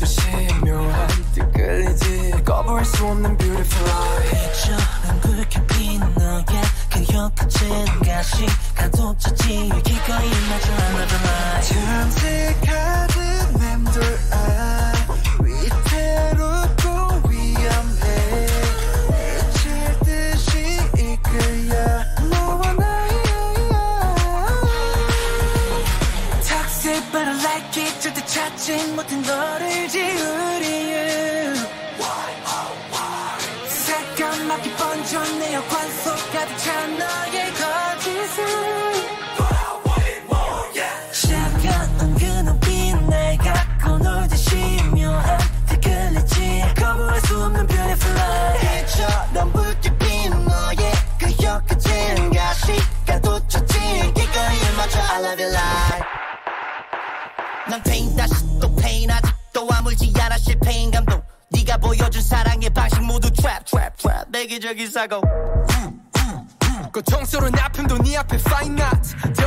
듯이 묘한 뜨끌리지. 꺼버릴 수 없는 beautiful life. 저는 붉게 핀 너의 그 혀끝은 가시. 가도 찾지. 기꺼이 맞아 맞아 맞아. 탐색한 찾지 못한 너를 지우리 새까맣게 번져 내 여관 속 가득 찬 너의 거짓은 난 페인 다시 또 페인 아직도 아물지 않아 실패인 감동. 네가 보여준 사랑의 방식 모두 트랩 트랩 트랩 내기적인 사고. 고통스러운 아픔도 네 앞에 fine not